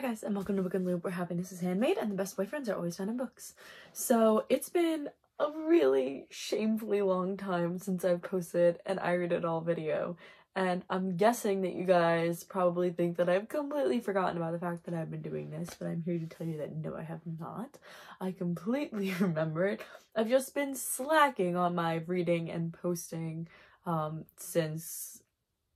Hi guys, and welcome to Book and Loop where happiness is handmade and the best boyfriends are always found in books. So it's been a really shamefully long time since I've posted an I Read It All video. And I'm guessing that you guys probably think that I've completely forgotten about the fact that I've been doing this, but I'm here to tell you that no, I have not. I completely remember it. I've just been slacking on my reading and posting um, since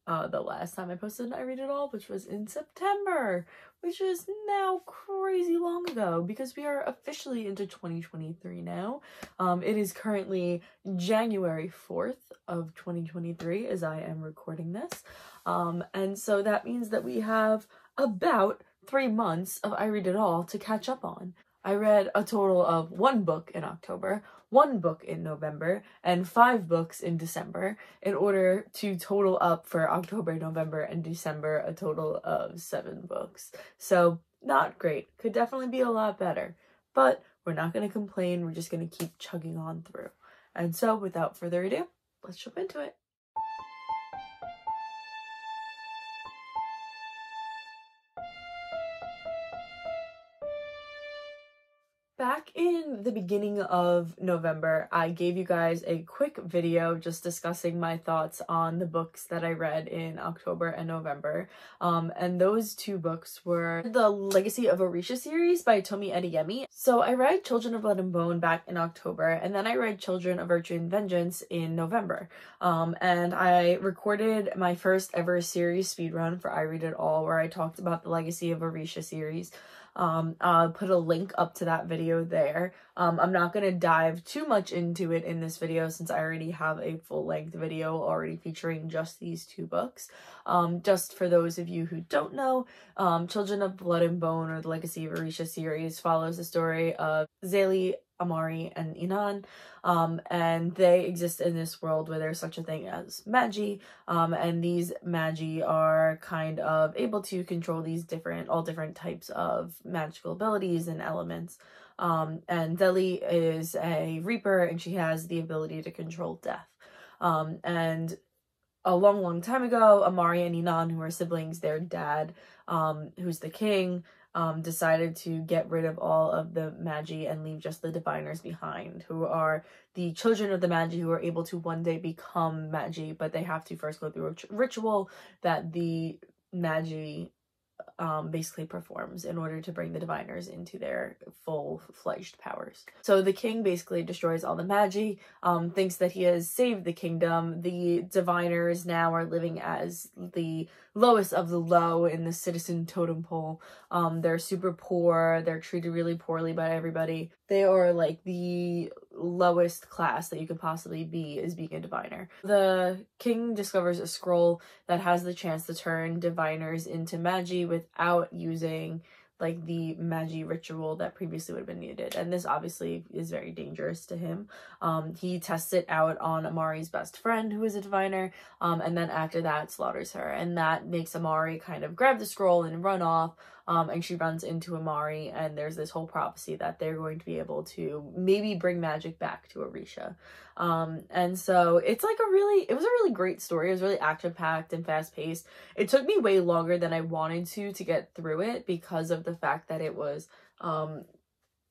uh, the last time I posted I Read It All, which was in September, which is now crazy long ago because we are officially into 2023 now. Um, it is currently January 4th of 2023 as I am recording this. Um, and so that means that we have about three months of I Read It All to catch up on. I read a total of one book in October, one book in November, and five books in December in order to total up for October, November, and December a total of seven books. So, not great. Could definitely be a lot better. But we're not going to complain. We're just going to keep chugging on through. And so, without further ado, let's jump into it. Back in the beginning of November, I gave you guys a quick video just discussing my thoughts on the books that I read in October and November. Um, and those two books were the Legacy of Orisha series by Tomi Adeyemi. So I read Children of Blood and Bone back in October, and then I read Children of Virtue and Vengeance in November. Um, and I recorded my first ever series speedrun for I Read It All, where I talked about the Legacy of Orisha series. Um, I'll put a link up to that video there. Um, I'm not going to dive too much into it in this video since I already have a full-length video already featuring just these two books. Um, just for those of you who don't know, um, Children of Blood and Bone or the Legacy of Orisha series follows the story of Zélie Amari and Inan, um, and they exist in this world where there's such a thing as magi, um, and these magi are kind of able to control these different, all different types of magical abilities and elements. Um, and Zélie is a reaper, and she has the ability to control death. Um, and a long, long time ago, Amari and Inan, who are siblings, their dad, um, who's the king, um, decided to get rid of all of the Magi and leave just the diviners behind, who are the children of the Magi who are able to one day become Magi, but they have to first go through a ritual that the Magi um, basically performs in order to bring the diviners into their full-fledged powers. So the king basically destroys all the magi, um, thinks that he has saved the kingdom. The diviners now are living as the lowest of the low in the citizen totem pole. Um, they're super poor. They're treated really poorly by everybody. They are like the lowest class that you could possibly be is being a diviner. The king discovers a scroll that has the chance to turn diviners into magi without using like the magi ritual that previously would have been needed. And this obviously is very dangerous to him. Um, he tests it out on Amari's best friend, who is a diviner, um, and then after that slaughters her. And that makes Amari kind of grab the scroll and run off. Um, and she runs into Amari, and there's this whole prophecy that they're going to be able to maybe bring magic back to Orisha. Um, and so it's like a really, it was a really great story. It was really action packed and fast paced. It took me way longer than I wanted to to get through it because of the fact that it was, um,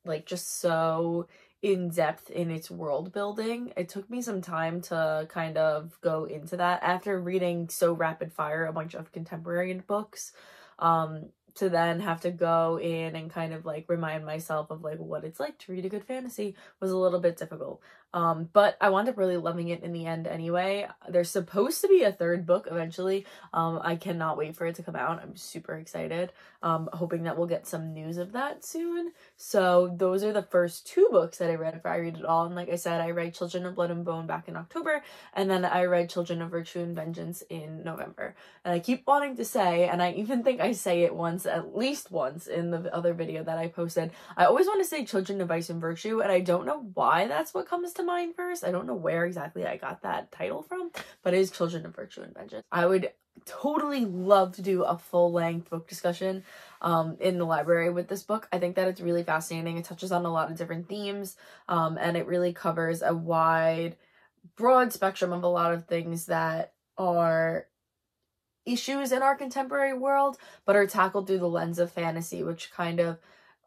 like just so in depth in its world building. It took me some time to kind of go into that after reading so rapid fire a bunch of contemporary books. Um, to then have to go in and kind of like remind myself of like what it's like to read a good fantasy was a little bit difficult. Um, but I wound up really loving it in the end anyway. There's supposed to be a third book eventually. Um, I cannot wait for it to come out. I'm super excited. Um, hoping that we'll get some news of that soon. So those are the first two books that I read for I Read It All. And like I said, I read Children of Blood and Bone back in October, and then I read Children of Virtue and Vengeance in November. And I keep wanting to say, and I even think I say it once, at least once in the other video that I posted, I always want to say Children of Vice and Virtue, and I don't know why that's what comes to mind first. I don't know where exactly I got that title from, but it is Children of Virtue and Vengeance. I would totally love to do a full-length book discussion um, in the library with this book. I think that it's really fascinating. It touches on a lot of different themes, um, and it really covers a wide, broad spectrum of a lot of things that are issues in our contemporary world, but are tackled through the lens of fantasy, which kind of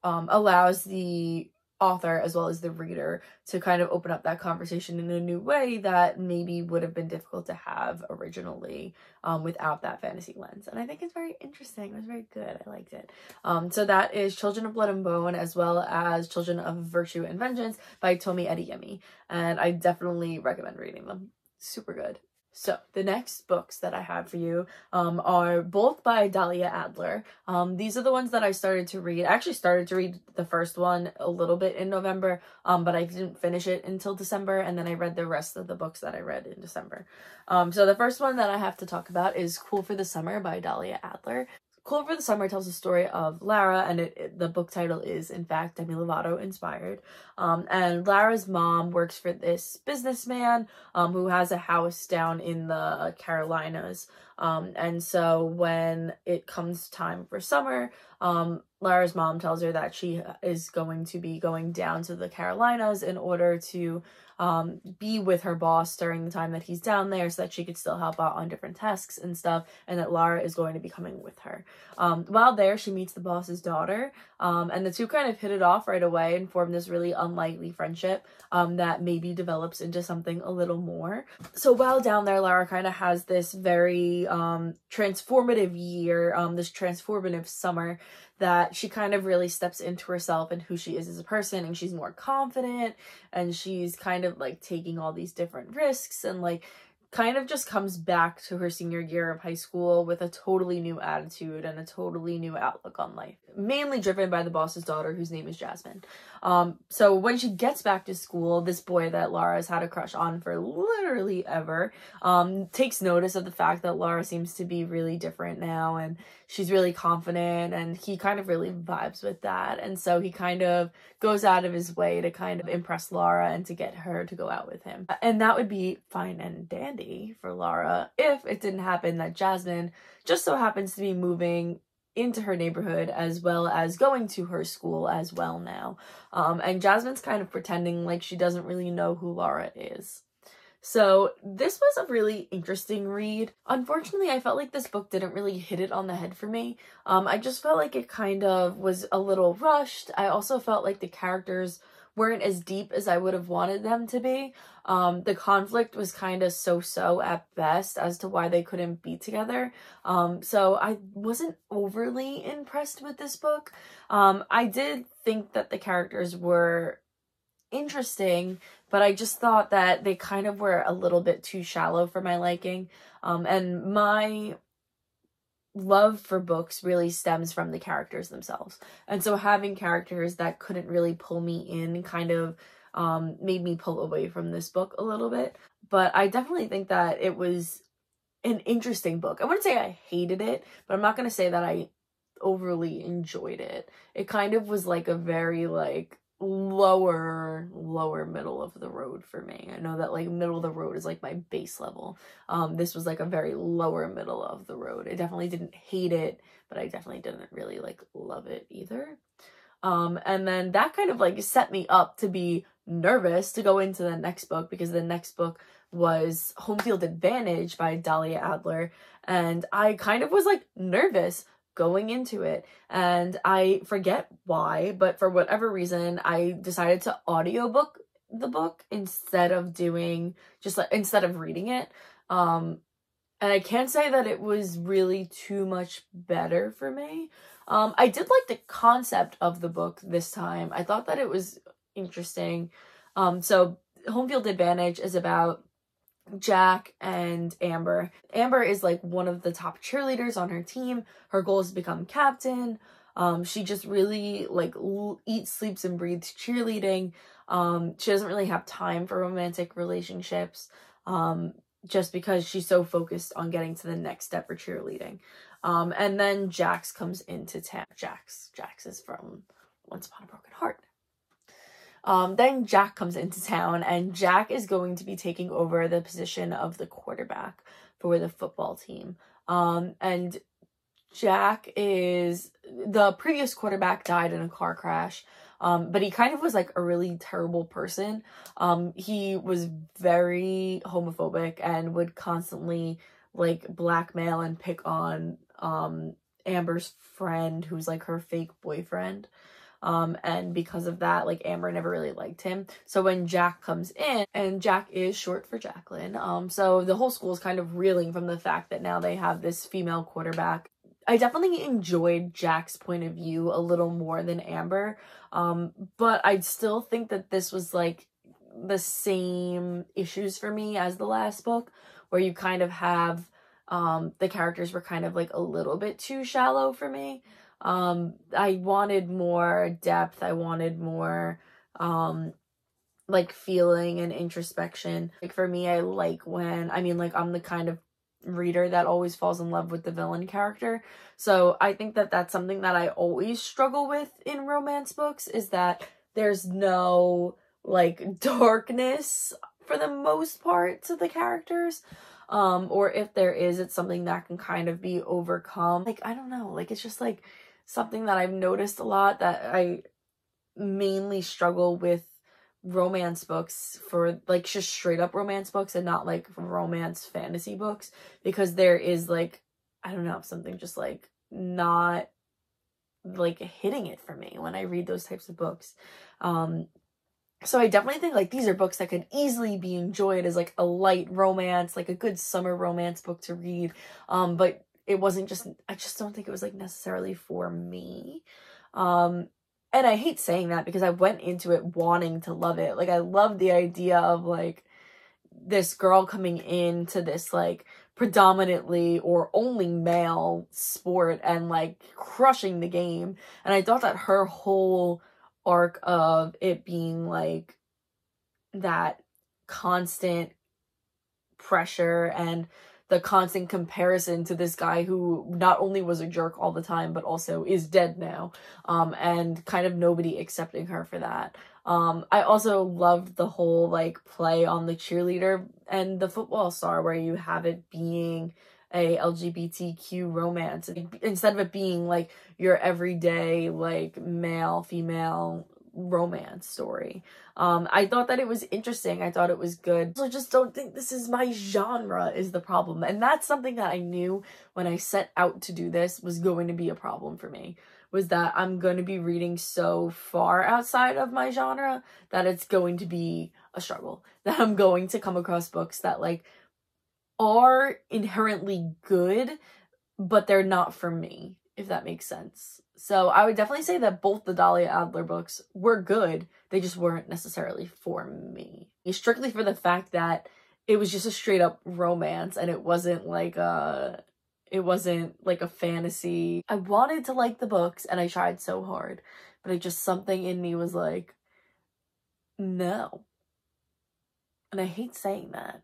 um, allows the author as well as the reader to kind of open up that conversation in a new way that maybe would have been difficult to have originally um, without that fantasy lens. And I think it's very interesting. It was very good. I liked it. Um, so that is Children of Blood and Bone as well as Children of Virtue and Vengeance by Tomi Adeyemi. And I definitely recommend reading them. Super good. So the next books that I have for you um, are both by Dahlia Adler. Um, these are the ones that I started to read. I actually started to read the first one a little bit in November, um, but I didn't finish it until December, and then I read the rest of the books that I read in December. Um, so the first one that I have to talk about is Cool for the Summer by Dahlia Adler. Cool for the Summer tells the story of Lara, and it, it, the book title is, in fact, Demi Lovato inspired. Um, and Lara's mom works for this businessman um, who has a house down in the Carolinas. Um, and so when it comes time for summer, um, Lara's mom tells her that she is going to be going down to the Carolinas in order to um, be with her boss during the time that he's down there so that she could still help out on different tasks and stuff, and that Lara is going to be coming with her. Um, while there, she meets the boss's daughter, um, and the two kind of hit it off right away and form this really unlikely friendship um, that maybe develops into something a little more. So while down there, Lara kind of has this very um, transformative year, um, this transformative summer that she kind of really steps into herself and who she is as a person and she's more confident and she's kind of like taking all these different risks and like kind of just comes back to her senior year of high school with a totally new attitude and a totally new outlook on life, mainly driven by the boss's daughter, whose name is Jasmine. Um, so when she gets back to school, this boy that Lara's had a crush on for literally ever um, takes notice of the fact that Lara seems to be really different now and she's really confident and he kind of really vibes with that. And so he kind of goes out of his way to kind of impress Lara and to get her to go out with him. And that would be fine and dandy for Lara if it didn't happen that Jasmine just so happens to be moving into her neighborhood as well as going to her school as well now. Um, and Jasmine's kind of pretending like she doesn't really know who Lara is. So this was a really interesting read. Unfortunately, I felt like this book didn't really hit it on the head for me. Um, I just felt like it kind of was a little rushed. I also felt like the characters weren't as deep as I would have wanted them to be. Um, the conflict was kind of so-so at best as to why they couldn't be together. Um, so I wasn't overly impressed with this book. Um, I did think that the characters were interesting, but I just thought that they kind of were a little bit too shallow for my liking. Um, and my love for books really stems from the characters themselves. And so having characters that couldn't really pull me in kind of um, made me pull away from this book a little bit. But I definitely think that it was an interesting book. I wouldn't say I hated it, but I'm not going to say that I overly enjoyed it. It kind of was like a very like lower lower middle of the road for me. I know that like middle of the road is like my base level. Um this was like a very lower middle of the road. I definitely didn't hate it but i definitely didn't really like love it either. Um and then that kind of like set me up to be nervous to go into the next book because the next book was home field advantage by dahlia adler and i kind of was like nervous going into it and I forget why, but for whatever reason, I decided to audiobook the book instead of doing just like instead of reading it. Um and I can't say that it was really too much better for me. Um I did like the concept of the book this time. I thought that it was interesting. Um so Home Field Advantage is about Jack and Amber. Amber is like one of the top cheerleaders on her team. Her goal is to become captain. Um, she just really like eats, sleeps, and breathes cheerleading. Um, she doesn't really have time for romantic relationships. Um, just because she's so focused on getting to the next step for cheerleading. Um, and then Jax comes into town. Jax, Jax is from Once Upon a Broken Heart. Um, then Jack comes into town, and Jack is going to be taking over the position of the quarterback for the football team. Um, and Jack is the previous quarterback died in a car crash. Um, but he kind of was like a really terrible person. Um, he was very homophobic and would constantly like blackmail and pick on um Amber's friend who's like her fake boyfriend. Um, and because of that, like Amber never really liked him. So when Jack comes in, and Jack is short for Jacqueline, um, so the whole school is kind of reeling from the fact that now they have this female quarterback. I definitely enjoyed Jack's point of view a little more than Amber, um, but I still think that this was like the same issues for me as the last book, where you kind of have um, the characters were kind of like a little bit too shallow for me um i wanted more depth. I wanted more um like feeling and introspection. Like for me i like when i mean like i'm the kind of reader that always falls in love with the villain character. So i think that that's something that i always struggle with in romance books is that there's no like darkness for the most part to the characters. Um or if there is it's something that can kind of be overcome. Like i don't know. Like it's just like something that I've noticed a lot that I mainly struggle with romance books for like just straight up romance books and not like romance fantasy books because there is like I don't know something just like not like hitting it for me when I read those types of books. Um so I definitely think like these are books that could easily be enjoyed as like a light romance, like a good summer romance book to read. Um but it wasn't just I just don't think it was like necessarily for me. Um and I hate saying that because I went into it wanting to love it. Like I love the idea of like this girl coming into this like predominantly or only male sport and like crushing the game. And I thought that her whole arc of it being like that constant pressure and the constant comparison to this guy who not only was a jerk all the time but also is dead now um and kind of nobody accepting her for that. Um i also loved the whole like play on the cheerleader and the football star where you have it being a LGBTQ romance. Instead of it being like your everyday like male female romance story. Um, I thought that it was interesting. I thought it was good. So I just don't think this is my genre is the problem. And that's something that I knew when I set out to do this was going to be a problem for me. Was that I'm going to be reading so far outside of my genre that it's going to be a struggle. That I'm going to come across books that like are inherently good, but they're not for me, if that makes sense. So I would definitely say that both the Dahlia Adler books were good. They just weren't necessarily for me. Strictly for the fact that it was just a straight up romance and it wasn't like a it wasn't like a fantasy. I wanted to like the books and I tried so hard, but it just something in me was like no. And I hate saying that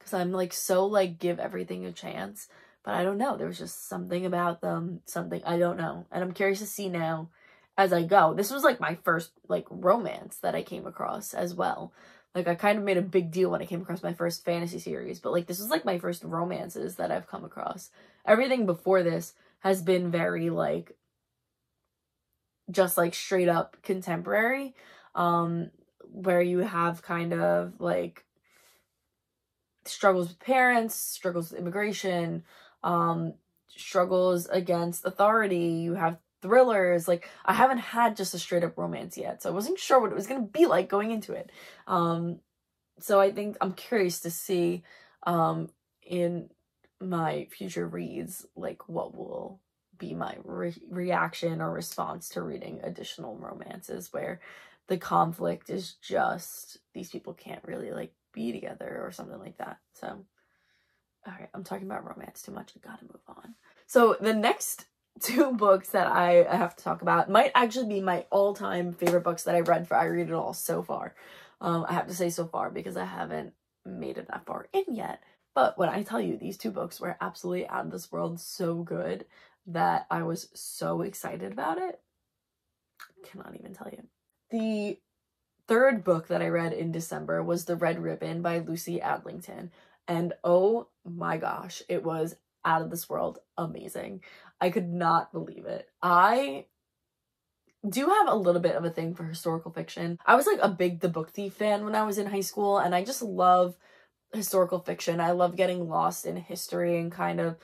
cuz I'm like so like give everything a chance but I don't know. There was just something about them, something I don't know. And I'm curious to see now as I go. This was like my first like romance that I came across as well. Like I kind of made a big deal when I came across my first fantasy series, but like this was like my first romances that I've come across. Everything before this has been very like just like straight up contemporary um where you have kind of like struggles with parents, struggles with immigration, um, struggles against authority. You have thrillers. Like I haven't had just a straight up romance yet, so I wasn't sure what it was gonna be like going into it. Um, so I think I'm curious to see um, in my future reads like what will be my re- reaction or response to reading additional romances where the conflict is just these people can't really like be together or something like that. So all right, I'm talking about romance too much. I gotta move on. So the next two books that I have to talk about might actually be my all-time favorite books that I've read for I Read It All so far. Um, I have to say so far because I haven't made it that far in yet. But when I tell you these two books were absolutely out of this world so good that I was so excited about it, I cannot even tell you. The third book that I read in December was The Red Ribbon by Lucy Adlington. And oh my gosh, it was out of this world amazing. I could not believe it. I do have a little bit of a thing for historical fiction. I was like a big The Book Thief fan when I was in high school, and I just love historical fiction. I love getting lost in history and kind of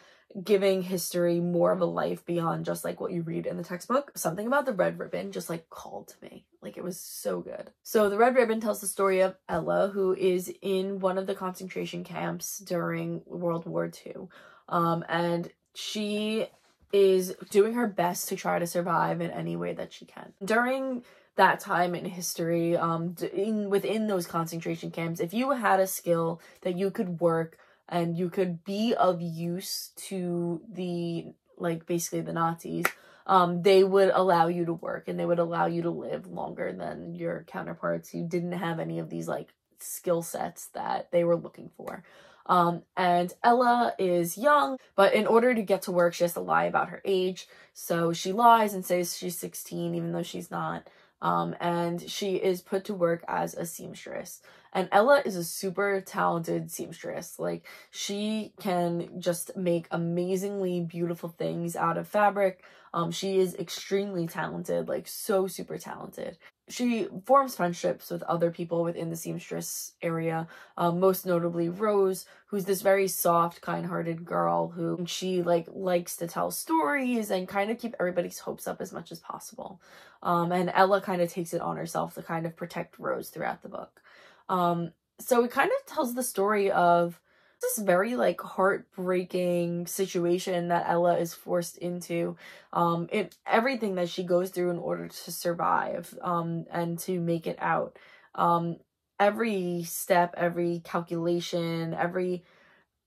giving history more of a life beyond just like what you read in the textbook. Something about the red ribbon just like called to me. Like it was so good. So the red ribbon tells the story of Ella, who is in one of the concentration camps during World War II. Um, and she is doing her best to try to survive in any way that she can. During that time in history, um, in, within those concentration camps, if you had a skill that you could work and you could be of use to the, like, basically the Nazis, um, they would allow you to work and they would allow you to live longer than your counterparts who didn't have any of these, like, skill sets that they were looking for. Um, and Ella is young, but in order to get to work, she has to lie about her age. So she lies and says she's 16, even though she's not. Um, and she is put to work as a seamstress. And Ella is a super talented seamstress. Like, she can just make amazingly beautiful things out of fabric. Um, she is extremely talented, like, so super talented she forms friendships with other people within the seamstress area um, most notably rose who's this very soft kind-hearted girl who she like likes to tell stories and kind of keep everybody's hopes up as much as possible. Um, and ella kind of takes it on herself to kind of protect rose throughout the book. Um, so it kind of tells the story of this very like heartbreaking situation that Ella is forced into um in everything that she goes through in order to survive um and to make it out. Um every step every calculation every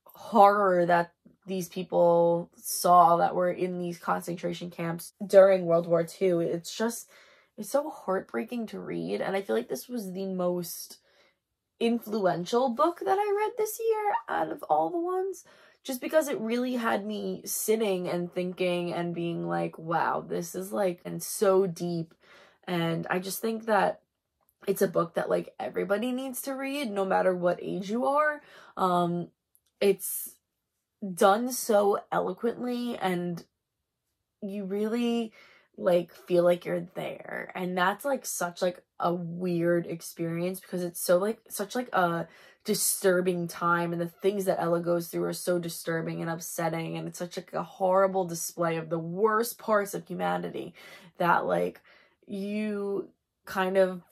horror that these people saw that were in these concentration camps during World War II it's just it's so heartbreaking to read and I feel like this was the most influential book that I read this year out of all the ones just because it really had me sitting and thinking and being like wow this is like and so deep. And I just think that it's a book that like everybody needs to read no matter what age you are. Um it's done so eloquently and you really like feel like you're there. And that's like such like a weird experience because it's so like such like a disturbing time and the things that Ella goes through are so disturbing and upsetting and it's such like a horrible display of the worst parts of humanity that like you kind of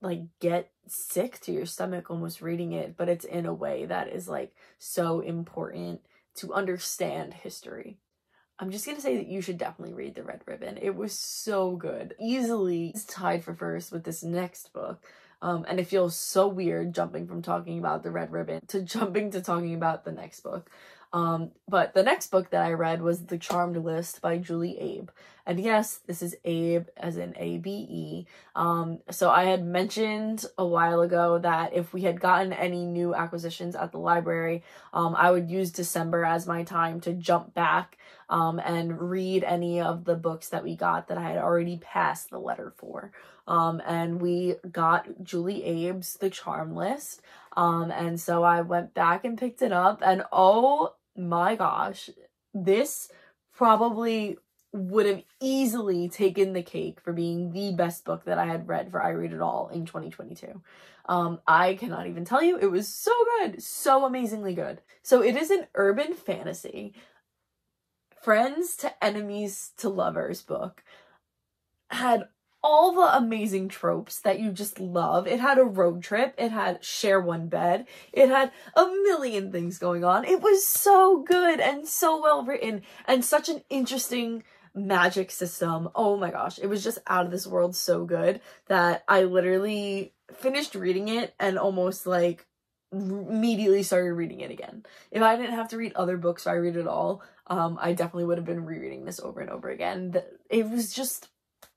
like get sick to your stomach almost reading it but it's in a way that is like so important to understand history I'm just gonna say that you should definitely read The Red Ribbon. It was so good. Easily tied for first with this next book. Um, and it feels so weird jumping from talking about The Red Ribbon to jumping to talking about the next book. Um, but the next book that I read was The Charmed List by Julie Abe. And yes, this is Abe as in A-B-E. Um, so I had mentioned a while ago that if we had gotten any new acquisitions at the library, um, I would use December as my time to jump back um, and read any of the books that we got that I had already passed the letter for. Um, and we got Julie Abe's The Charmed List. Um, and so I went back and picked it up and oh my gosh, this probably would have easily taken the cake for being the best book that I had read for I Read It All in 2022. Um, I cannot even tell you, it was so good, so amazingly good. So it is an urban fantasy, friends to enemies to lovers book. Had all the amazing tropes that you just love. It had a road trip, it had share one bed, it had a million things going on. It was so good and so well written and such an interesting magic system. Oh my gosh, it was just out of this world so good that I literally finished reading it and almost like immediately started reading it again. If I didn't have to read other books, so I read it all, um, I definitely would have been rereading this over and over again. It was just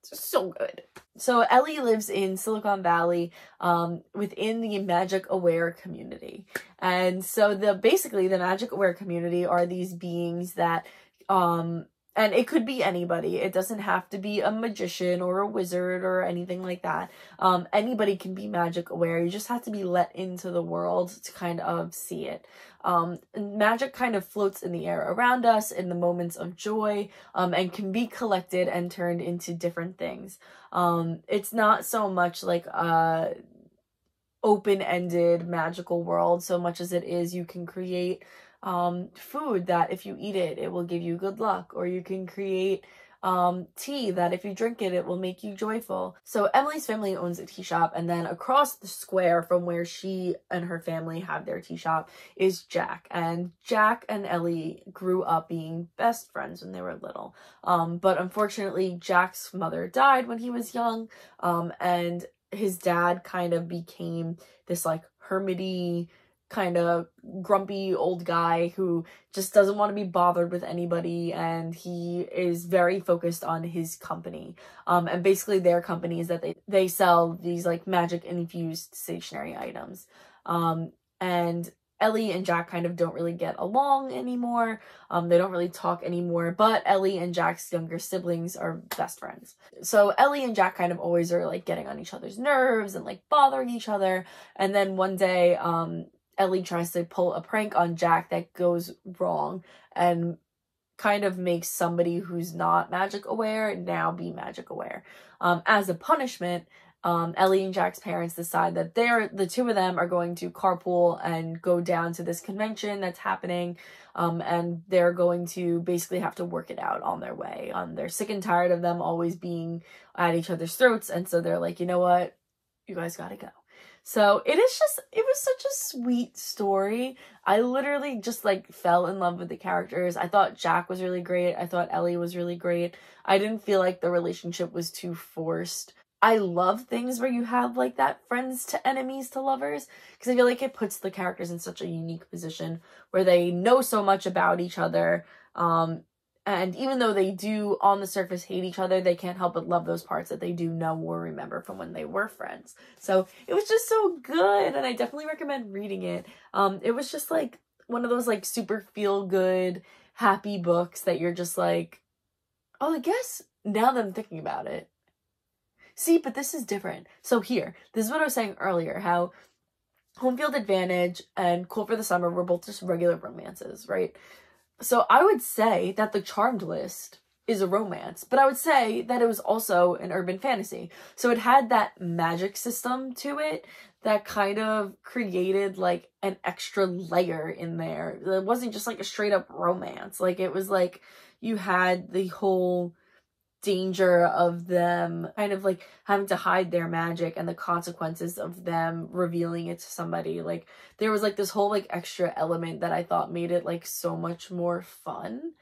so good. So Ellie lives in Silicon Valley um, within the magic aware community. And so the basically the magic aware community are these beings that um and it could be anybody. It doesn't have to be a magician or a wizard or anything like that. Um, anybody can be magic aware. You just have to be let into the world to kind of see it. Um, magic kind of floats in the air around us in the moments of joy um, and can be collected and turned into different things. Um, it's not so much like a open-ended magical world so much as it is you can create um, food that if you eat it, it will give you good luck, or you can create um, tea that if you drink it, it will make you joyful. So Emily's family owns a tea shop, and then across the square from where she and her family have their tea shop is Jack. And Jack and Ellie grew up being best friends when they were little. Um, but unfortunately, Jack's mother died when he was young, um, and his dad kind of became this like hermity kind of grumpy old guy who just doesn't want to be bothered with anybody and he is very focused on his company um and basically their company is that they they sell these like magic infused stationery items um and Ellie and Jack kind of don't really get along anymore. Um, they don't really talk anymore, but Ellie and Jack's younger siblings are best friends. So Ellie and Jack kind of always are like getting on each other's nerves and like bothering each other. And then one day, um, Ellie tries to pull a prank on Jack that goes wrong and kind of makes somebody who's not magic aware now be magic aware. Um, as a punishment, um, Ellie and Jack's parents decide that they're the two of them are going to carpool and go down to this convention that's happening, um, and they're going to basically have to work it out on their way. Um, they're sick and tired of them always being at each other's throats, and so they're like, you know what, you guys gotta go. So it is just, it was such a sweet story. I literally just like fell in love with the characters. I thought Jack was really great. I thought Ellie was really great. I didn't feel like the relationship was too forced. I love things where you have like that friends to enemies to lovers because I feel like it puts the characters in such a unique position where they know so much about each other um and even though they do on the surface hate each other, they can't help but love those parts that they do know or remember from when they were friends. So it was just so good, and I definitely recommend reading it. Um, it was just like one of those like super feel good, happy books that you're just like, oh, I guess now that I'm thinking about it. See, but this is different. So here, this is what I was saying earlier, how Home Field Advantage and Cool for the Summer were both just regular romances, right? So I would say that the Charmed list is a romance, but I would say that it was also an urban fantasy. So it had that magic system to it that kind of created like an extra layer in there. It wasn't just like a straight up romance. Like it was like you had the whole danger of them kind of like having to hide their magic and the consequences of them revealing it to somebody. Like there was like this whole like extra element that i thought made it like so much more fun.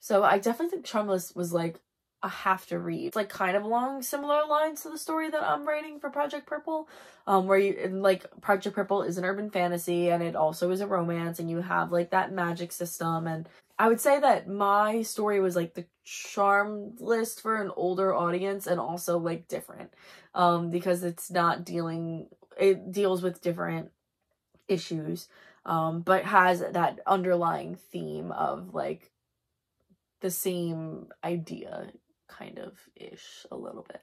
So i definitely think Charmed List was like a have to read it's like kind of along similar lines to the story that i'm writing for project purple um where you like project purple is an urban fantasy and it also is a romance and you have like that magic system and I would say that my story was like the Charmed List for an older audience and also like different um because it's not dealing it deals with different issues um but has that underlying theme of like the same idea kind of ish a little bit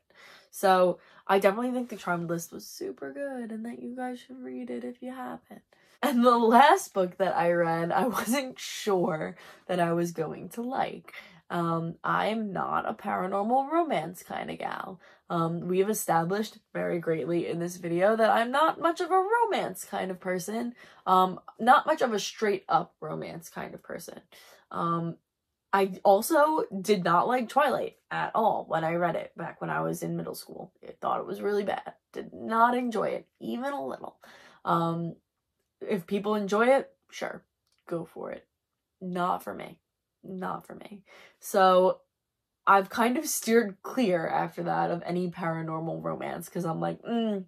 so i definitely think the charmed list was super good and that you guys should read it if you haven't and the last book that I read, I wasn't sure that I was going to like. Um, I'm not a paranormal romance kind of gal. Um, we have established very greatly in this video that I'm not much of a romance kind of person. Um, not much of a straight up romance kind of person. Um, I also did not like Twilight at all when I read it back when I was in middle school. I thought it was really bad. Did not enjoy it, even a little. Um, if people enjoy it, sure, go for it. Not for me. Not for me. So I've kind of steered clear after that of any paranormal romance because I'm like, mm,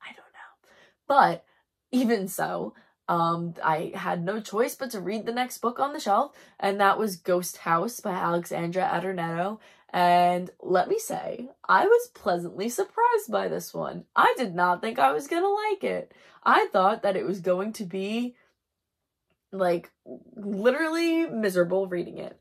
I don't know. But even so, um, I had no choice but to read the next book on the shelf, and that was Ghost House by Alexandra Adornetto. And let me say, I was pleasantly surprised by this one. I did not think I was gonna like it. I thought that it was going to be like literally miserable reading it.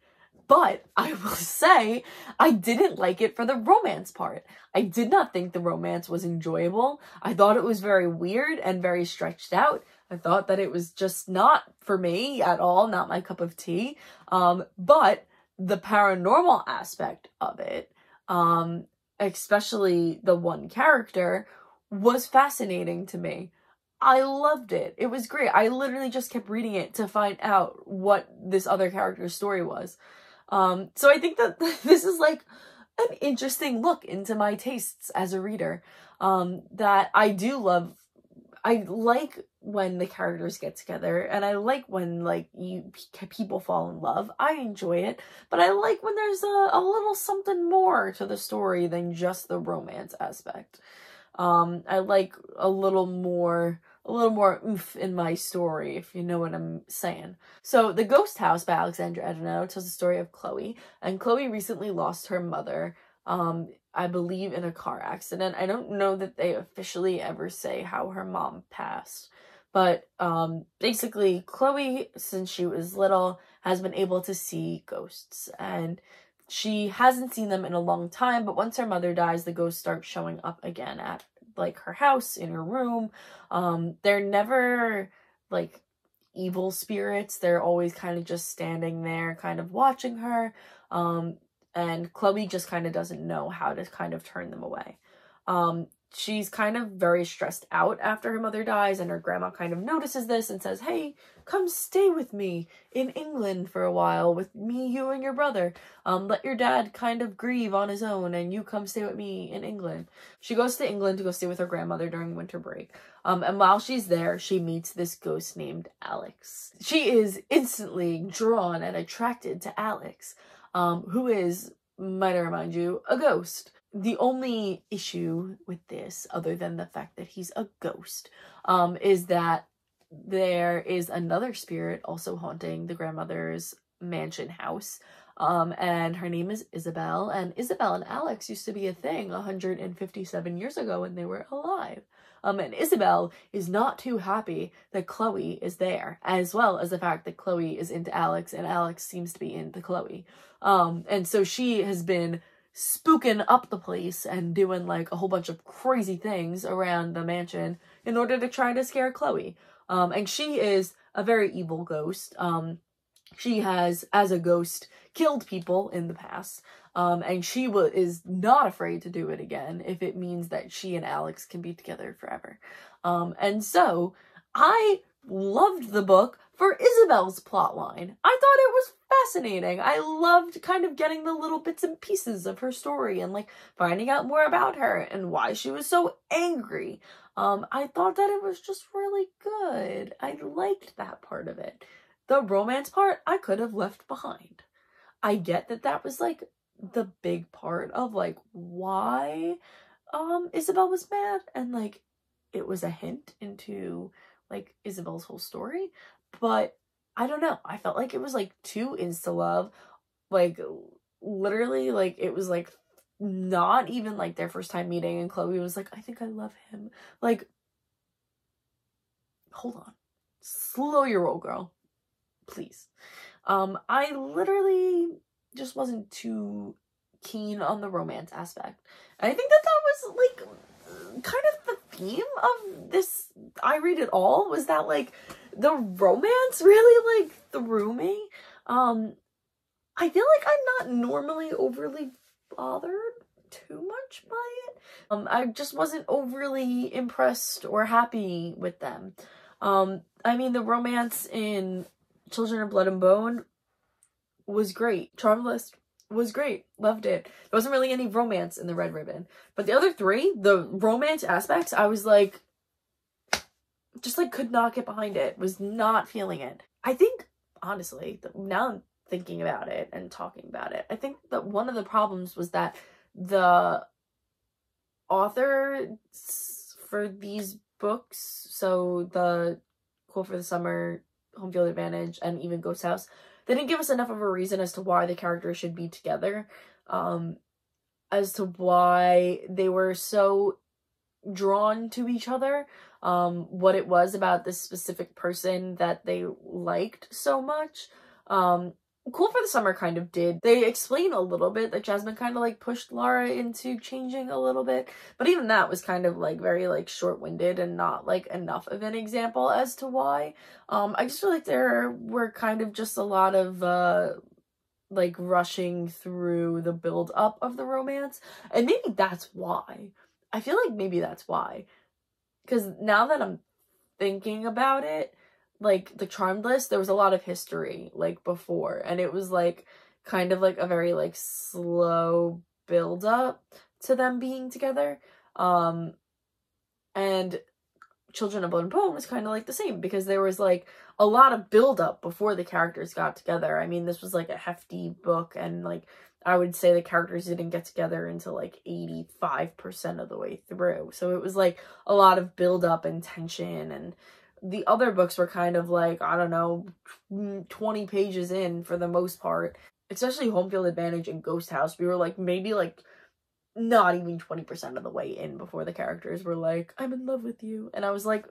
But I will say, I didn't like it for the romance part. I did not think the romance was enjoyable. I thought it was very weird and very stretched out. I thought that it was just not for me at all, not my cup of tea. Um, but the paranormal aspect of it, um, especially the one character, was fascinating to me. I loved it. It was great. I literally just kept reading it to find out what this other character's story was. Um, so I think that this is like an interesting look into my tastes as a reader. Um, that I do love. I like when the characters get together and I like when like you people fall in love. I enjoy it, but I like when there's a, a little something more to the story than just the romance aspect. Um, I like a little more a little more oomph in my story, if you know what I'm saying. So, The Ghost House by Alexandra Adornetto tells the story of Chloe, and Chloe recently lost her mother, um, I believe in a car accident. I don't know that they officially ever say how her mom passed, but um, basically, Chloe, since she was little, has been able to see ghosts, and she hasn't seen them in a long time, but once her mother dies, the ghosts start showing up again at like her house in her room. Um they're never like evil spirits. They're always kind of just standing there kind of watching her. Um and chloe just kind of doesn't know how to kind of turn them away. Um she's kind of very stressed out after her mother dies and her grandma kind of notices this and says hey come stay with me in england for a while with me you and your brother. Um let your dad kind of grieve on his own and you come stay with me in england. She goes to england to go stay with her grandmother during winter break. Um and while she's there she meets this ghost named alex. She is instantly drawn and attracted to alex um who is might i remind you a ghost the only issue with this, other than the fact that he's a ghost, um, is that there is another spirit also haunting the grandmother's mansion house. Um, and her name is Isabel. And Isabel and Alex used to be a thing 157 years ago when they were alive. Um, and Isabel is not too happy that Chloe is there, as well as the fact that Chloe is into Alex and Alex seems to be into Chloe. Um, and so she has been spooking up the place and doing like a whole bunch of crazy things around the mansion in order to try to scare Chloe. Um, and she is a very evil ghost. Um, she has, as a ghost, killed people in the past. Um, and she is not afraid to do it again if it means that she and Alex can be together forever. Um, and so I loved the book for Isabel's plotline. I thought it was fascinating. I loved kind of getting the little bits and pieces of her story and like finding out more about her and why she was so angry. Um, I thought that it was just really good. I liked that part of it. The romance part, I could have left behind. I get that that was like the big part of like why um Isabel was mad and like it was a hint into like Isabel's whole story, but I don't know. I felt like it was like too insta love. Like literally like it was like not even like their first time meeting and Chloe was like, I think I love him. Like hold on. Slow your roll, girl. Please. Um, I literally just wasn't too keen on the romance aspect. And I think that that was like kind of the theme of this I read it all was that like the romance really like threw me. Um I feel like I'm not normally overly bothered too much by it. Um I just wasn't overly impressed or happy with them. Um I mean the romance in Children of Blood and Bone was great. Charmed List was great. Loved it. There wasn't really any romance in the Red Ribbon. But the other three, the romance aspects, I was like, just like could not get behind it, was not feeling it. I think, honestly, now I'm thinking about it and talking about it, I think that one of the problems was that the author for these books, so the Cool for the Summer, Home Field Advantage, and even Ghost House, they didn't give us enough of a reason as to why the characters should be together. Um, as to why they were so drawn to each other um, what it was about this specific person that they liked so much. Um, Cool for the Summer kind of did. They explain a little bit that Jasmine kind of like pushed Laura into changing a little bit, but even that was kind of like very like short-winded and not like enough of an example as to why. Um, I just feel like there were kind of just a lot of uh like rushing through the build up of the romance, and maybe that's why. I feel like maybe that's why because now that I'm thinking about it, like the charmed list, there was a lot of history like before, and it was like kind of like a very like slow build up to them being together. Um, and Children of Blood and Bone was kind of like the same because there was like a lot of build up before the characters got together. I mean, this was like a hefty book, and like I would say the characters didn't get together until like 85% of the way through. So it was like a lot of build up and tension and the other books were kind of like, I don't know, 20 pages in for the most part. Especially Home Field Advantage and Ghost House. We were like maybe like not even 20% of the way in before the characters were like, I'm in love with you. And I was like,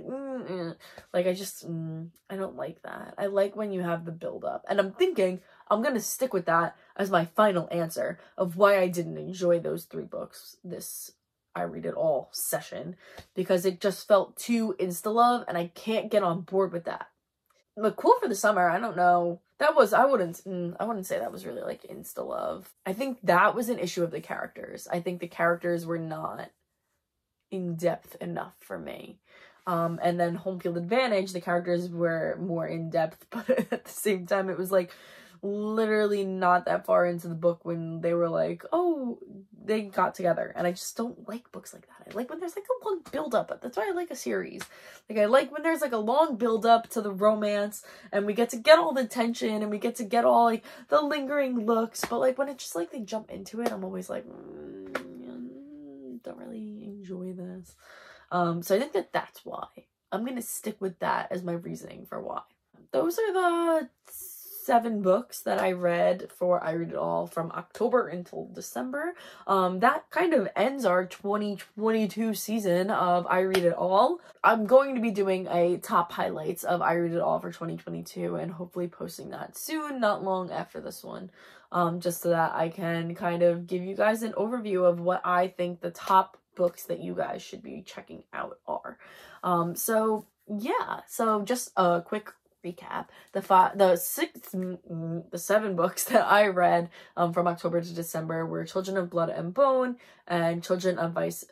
mm. like, I just, mm, I don't like that. I like when you have the build up. And I'm thinking, I'm going to stick with that as my final answer of why I didn't enjoy those three books this I read it all session because it just felt too insta love and I can't get on board with that. But cool for the summer, I don't know. That was I wouldn't mm, I wouldn't say that was really like insta love. I think that was an issue of the characters. I think the characters were not in depth enough for me. Um, and then home field advantage, the characters were more in depth, but at the same time, it was like literally not that far into the book when they were like, oh, they got together. And I just don't like books like that. I like when there's like a long build up. That's why I like a series. Like I like when there's like a long build up to the romance and we get to get all the tension and we get to get all like the lingering looks. But like when it's just like they jump into it, I'm always like, mm, don't really enjoy this. Um, so I think that that's why. I'm going to stick with that as my reasoning for why. Those are the seven books that I read for I Read It All from October until December. Um, that kind of ends our 2022 season of I Read It All. I'm going to be doing a top highlights of I Read It All for 2022 and hopefully posting that soon, not long after this one. Um, just so that I can kind of give you guys an overview of what I think the top books that you guys should be checking out are. Um, so yeah, so just a quick recap the five the six the seven books that i read um from october to december were children of blood and bone and children of vice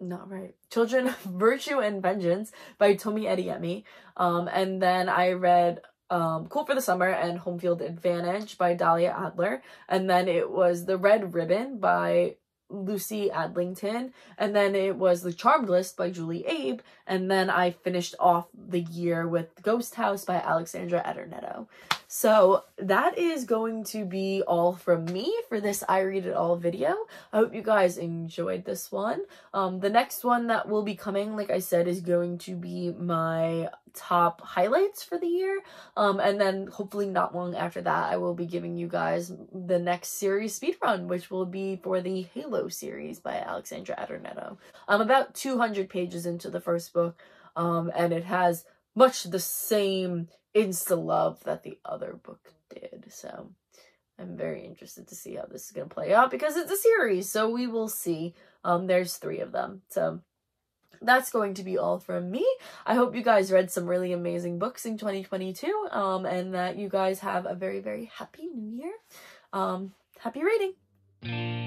not right children of virtue and vengeance by tomi adeyemi um and then i read um, Cool for the Summer and Home Field Advantage by Dahlia Adler. And then it was The Red Ribbon by Lucy Adlington, and then it was The Charmed List by Julie Abe, and then I finished off the year with Ghost House by Alexandra Adornetto. So that is going to be all from me for this I Read It All video. I hope you guys enjoyed this one. Um, the next one that will be coming, like I said, is going to be my top highlights for the year. Um, and then hopefully not long after that, I will be giving you guys the next series speed run, which will be for the Halo series by Alexandra Adornetto. I'm about 200 pages into the first book, um, and it has much the same insta love that the other book did. So I'm very interested to see how this is going to play out because it's a series. So we will see. Um, there's three of them. So that's going to be all from me. I hope you guys read some really amazing books in 2022 um, and that you guys have a very, very happy new year. Um, happy reading!